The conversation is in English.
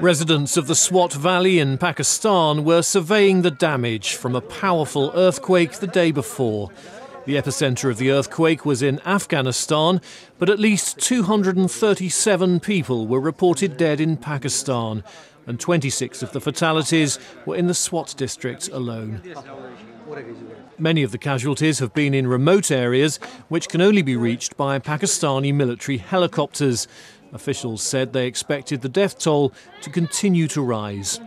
Residents of the Swat Valley in Pakistan were surveying the damage from a powerful earthquake the day before. The epicenter of the earthquake was in Afghanistan, but at least 237 people were reported dead in Pakistan, and 26 of the fatalities were in the Swat district alone. Many of the casualties have been in remote areas, which can only be reached by Pakistani military helicopters. Officials said they expected the death toll to continue to rise.